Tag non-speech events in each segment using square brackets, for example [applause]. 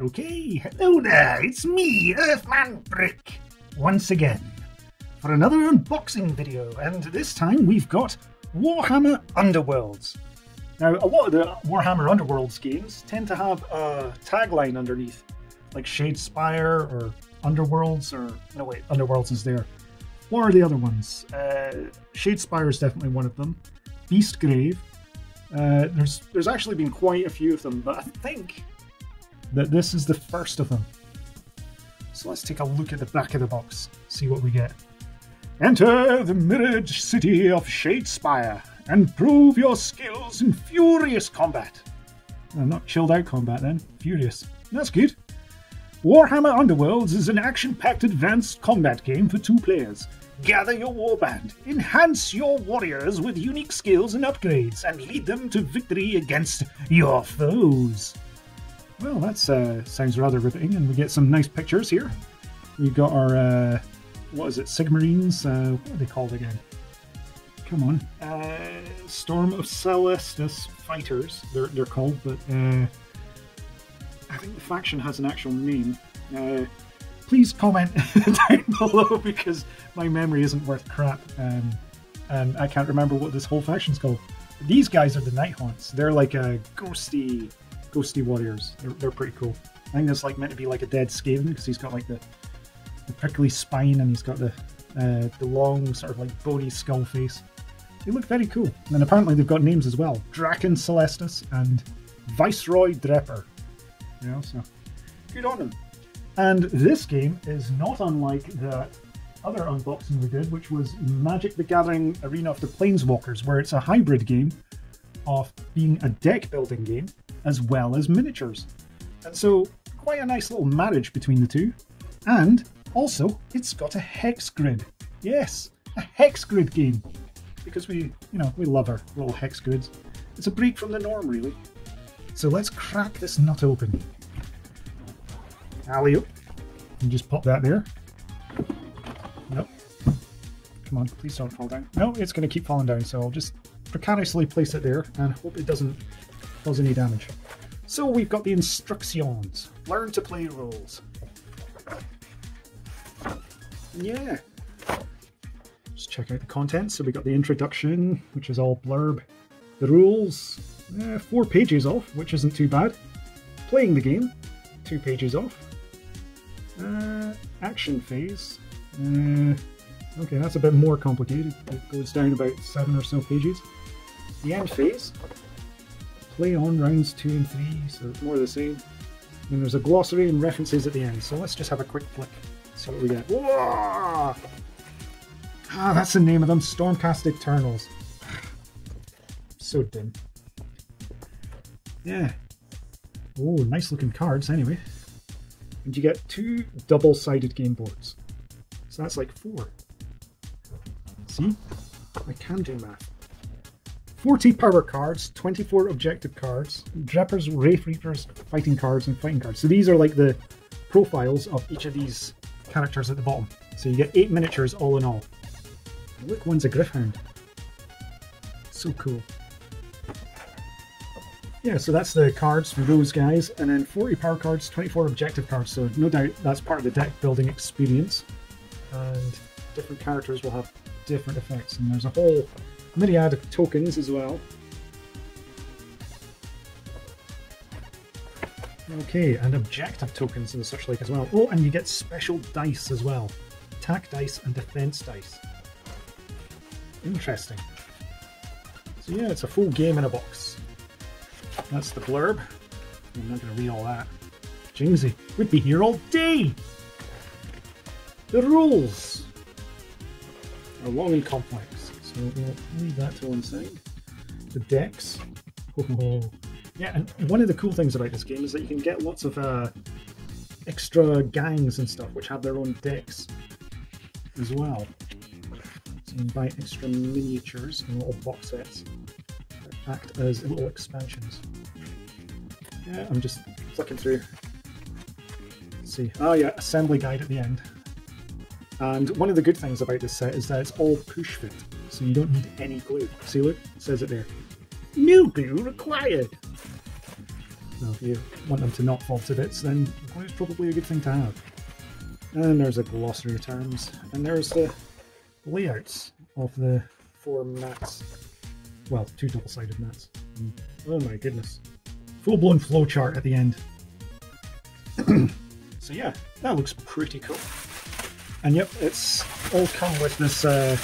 Okay, hello there, it's me, Earthman Brick, once again, for another unboxing video, and this time we've got Warhammer Underworlds. Now, a lot of the Warhammer Underworlds games tend to have a tagline underneath, like Shadespire or Underworlds, or no wait, Underworlds is there. What are the other ones? Uh, Shadespire is definitely one of them. Beastgrave. Uh, there's there's actually been quite a few of them, but I think that this is the first of them. So let's take a look at the back of the box, see what we get. Enter the mirrored city of Shadespire and prove your skills in furious combat. Uh, not chilled out combat then, furious. That's good. Warhammer Underworlds is an action packed advanced combat game for two players. Gather your warband, enhance your warriors with unique skills and upgrades, and lead them to victory against your foes. Well, that uh, sounds rather riveting, and we get some nice pictures here. We've got our, uh, what is it, Sigmarines? Uh, what are they called again? Come on. Uh, Storm of Celestus Fighters, they're, they're called, but uh, I think the faction has an actual name. Uh, please comment [laughs] down below because my memory isn't worth crap, um, and I can't remember what this whole faction's called. These guys are the Nighthaunts. They're like a ghosty ghosty warriors. They're, they're pretty cool. I think it's like meant to be like a dead Skaven because he's got like the, the prickly spine and he's got the uh, the long sort of like bony skull face. They look very cool. And apparently they've got names as well: Draken Celestus and Viceroy Drepur. You know, so good on them. And this game is not unlike the other unboxing we did, which was Magic the Gathering Arena of the Planeswalkers, where it's a hybrid game of being a deck building game as well as miniatures. And so, quite a nice little marriage between the two. And also, it's got a hex grid. Yes, a hex grid game. Because we, you know, we love our little hex grids. It's a break from the norm, really. So let's crack this nut open. Alley up. And just pop that there. Nope. Come on, please don't fall down. No, it's going to keep falling down, so I'll just precariously place it there and hope it doesn't cause any damage. So we've got the instructions. Learn to play rules. Yeah. Just check out the content. So we got the introduction, which is all blurb. The rules, eh, four pages off, which isn't too bad. Playing the game, two pages off. Uh, action phase. Uh, okay, that's a bit more complicated. It goes down about seven or so pages. The end phase, play on rounds two and three, so it's more the same. And there's a glossary and references at the end. So let's just have a quick flick. See what we get. Whoa! Ah, that's the name of them, Stormcast Eternals. so dim. Yeah. Oh, nice looking cards anyway. And you get two double-sided game boards. So that's like four. See? I can do math. 40 power cards, 24 objective cards, Drepur's, Wraith Reapers, fighting cards, and fighting cards. So these are like the profiles of each of these characters at the bottom. So you get eight miniatures all in all. Look, one's a Gryph-hound. So cool. Yeah, so that's the cards for those guys, and then 40 power cards, 24 objective cards, so no doubt that's part of the deck building experience. And different characters will have different effects, and there's a whole myriad of tokens as well. Okay, and objective tokens and such like as well. Oh, and you get special dice as well. Attack dice and defense dice. Interesting. So yeah, it's a full game in a box. That's the blurb. I'm not going to read all that. Jamesy, we'd be here all day! The rules are long and complex. So we'll leave that to one side. The decks. [laughs] Oh. Yeah, and one of the cool things about this game is that you can get lots of uh, extra gangs and stuff which have their own decks as well. So you can buy extra miniatures and little box sets. That act as little expansions. Yeah, I'm just flicking through. Let's see. Oh yeah, assembly guide at the end. And one of the good things about this set is that it's all push fit, so you don't need any glue. See look, it says it there. No glue required. If you want them to not fall to bits, then is probably a good thing to have. And there's a glossary of terms, and there's the layouts of the four mats. Well, two double-sided mats. And, oh my goodness. Full-blown flowchart at the end. [clears throat] so yeah, that looks pretty cool. And yep, it's all come with this uh,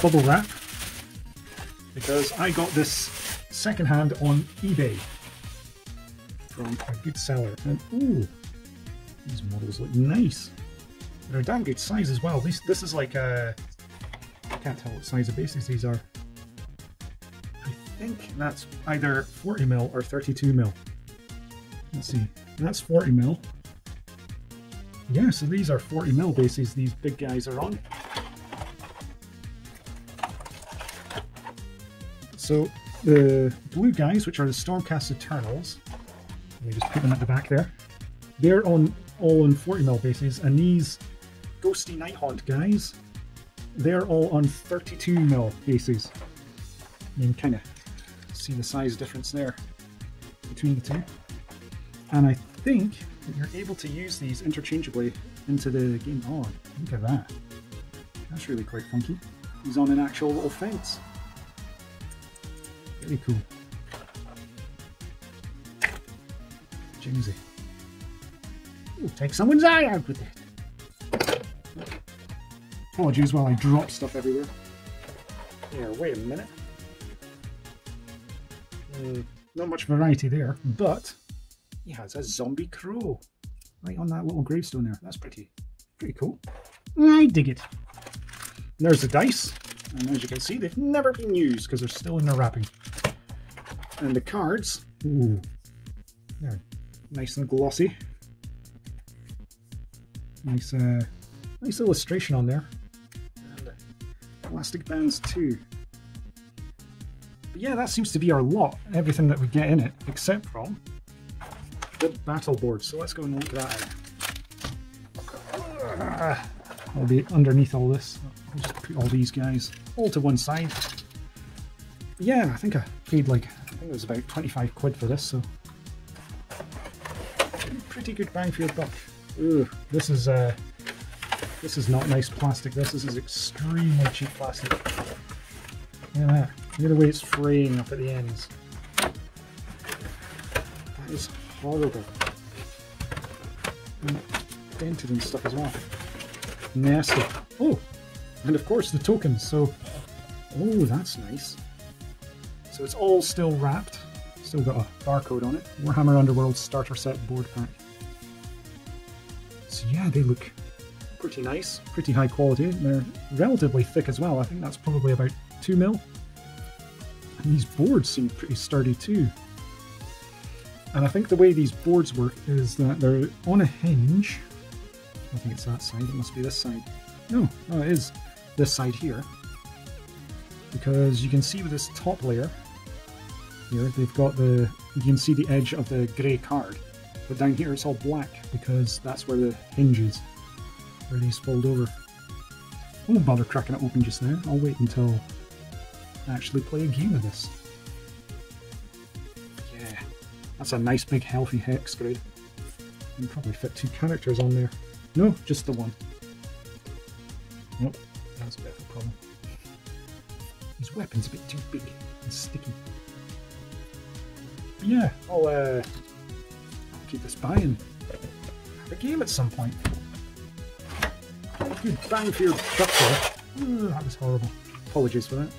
bubble wrap because I got this secondhand on eBay from a good seller. And ooh, these models look nice. They're a damn good size as well. This this is like a I can't tell what size of bases these are. I think that's either 40 mil or 32 mil. Let's see. That's 40 mil. Yeah, so these are 40 mil bases these big guys are on. So the blue guys, which are the Stormcast Eternals, let me just put them at the back there. They're on all on 40 mil bases, and these Ghosty Nighthaunt guys, they're all on 32 mil bases. You can kind of see the size difference there between the two. And I think you're able to use these interchangeably into the game. Oh, look at that. That's really quite funky. He's on an actual little fence. Very cool. Jimsy. Ooh, take someone's eye out with it. Apologies while I drop stuff everywhere. Here, wait a minute. Mm, not much variety there, but he has a zombie crow right on that little gravestone there. That's pretty, pretty cool. I dig it. There's the dice, and as you can see, they've never been used because they're still in their wrapping. And the cards, ooh, they're nice and glossy. Nice, uh, nice illustration on there. And plastic bands too. But yeah, that seems to be our lot. Everything that we get in it, except from the battle board. So let's go and look that out. I'll be underneath all this. I'll just put all these guys all to one side. Yeah, I think I paid like, think it was about 25 quid for this, so pretty good bang for your buck. Ooh, this is uh, this is not nice plastic. This, this is extremely cheap plastic. Look at that. Look at the way it's fraying up at the ends. That is horrible. And dented and stuff as well. Nasty. Oh, and of course the tokens. So, oh, that's nice. So it's all still wrapped. Still got a barcode on it. Warhammer Underworld Starter Set Board Pack. So yeah, they look pretty nice, pretty high quality. They're relatively thick as well. I think that's probably about 2 mil. And these boards seem pretty sturdy too. And I think the way these boards work is that they're on a hinge. I think it's that side, it must be this side. No, no, it is this side here. Because you can see with this top layer, here they've got the, you can see the edge of the grey card. But down here it's all black because that's where the hinges, where these fold over. I won't bother cracking it open just now, I'll wait until I actually play a game of this. Yeah, that's a nice big healthy hex grid. You can probably fit two characters on there. No, just the one. Nope, that's a bit of a problem. His weapon's a bit too big and sticky. Yeah, I'll uh, keep this have a game at some point. Good bang for your buck there. That was horrible. Apologies for that.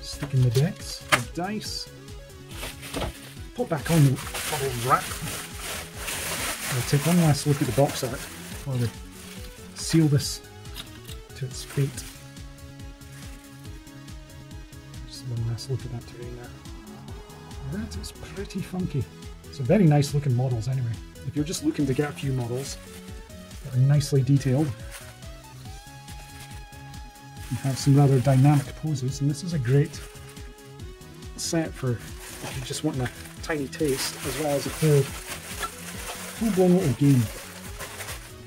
Stick in the decks, the dice. Put back on the bubble wrap. I'll take one last look at the box art before we seal this to its fate. Just one last look at that terrain there. That is pretty funky. So very nice looking models anyway. If you're just looking to get a few models that are nicely detailed, you have some rather dynamic poses, and this is a great set for if you just wanting a tiny taste as well as a full, full-blown little game.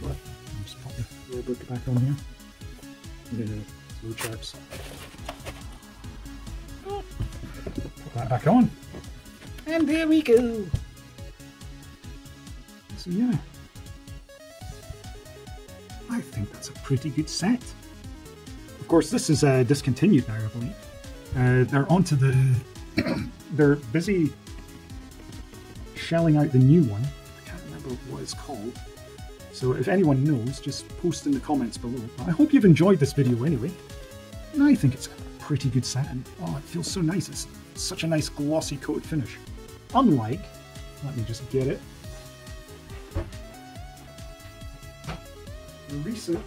I'll just pop the back on here. The flow charts. Put that back on. And there we go. So yeah. I think that's a pretty good set. Of course, this is uh, discontinued now, I believe. Uh, they're onto the. [clears throat] they're busy shelling out the new one. I can't remember what it's called. So if anyone knows, just post in the comments below. I hope you've enjoyed this video anyway. And I think it's a pretty good set, and oh, it feels so nice. It's such a nice glossy coated finish. Unlike, let me just get it, the recent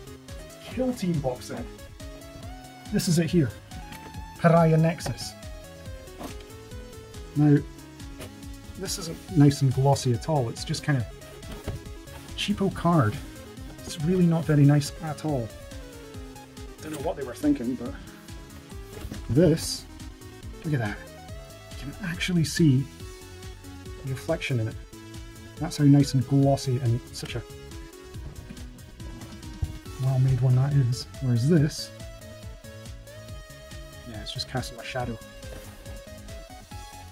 Kill Team box set. This is it here, Pariah Nexus. Now, this isn't nice and glossy at all, it's just kind of cheapo card. It's really not very nice at all. I don't know what they were thinking, but this, look at that. You can actually see reflection in it. That's how nice and glossy and such a well-made one that is. Whereas this, yeah, it's just casting a shadow.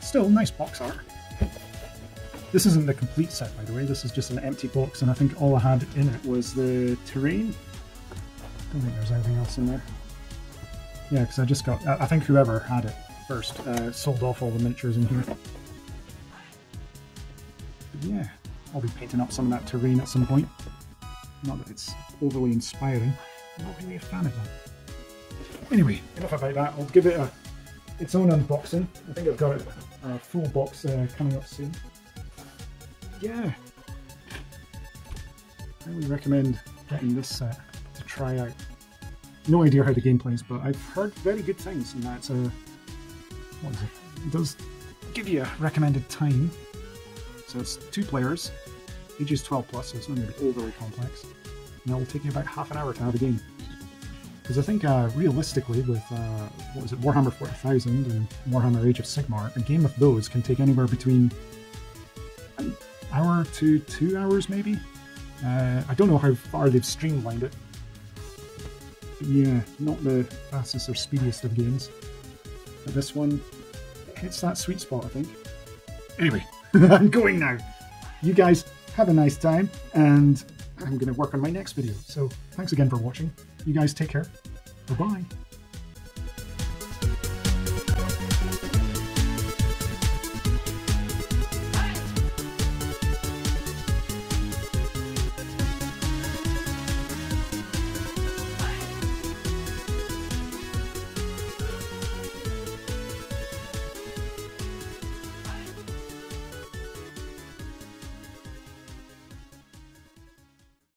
Still, nice box art. This isn't the complete set, by the way. This is just an empty box, and I think all I had in it was the terrain. I don't think there's anything else in there. Yeah, because I just got. I think whoever had it first uh, sold off all the miniatures in here. Yeah, I'll be painting up some of that terrain at some point. Not that it's overly inspiring. I'm not really a fan of that. Anyway, enough about that. I'll give it a its own unboxing. I think I've got it a full box uh, coming up soon. Yeah, I would recommend getting this set to try out. No idea how the game plays, but I've heard very good things, and that's a what is it? It does give you a recommended time. So it's two players, ages 12 plus, so it's not going to be overly complex. And it will take you about half an hour to have a game. Because I think uh, realistically, with uh, what was it, Warhammer 40,000 and Warhammer Age of Sigmar, a game of those can take anywhere between an hour to two hours, maybe. Uh, I don't know how far they've streamlined it. But yeah, not the fastest or speediest of games. But this one hits that sweet spot, I think. Anyway, [laughs] I'm going now. You guys have a nice time, and I'm going to work on my next video. So thanks again for watching. You guys take care. Bye-bye.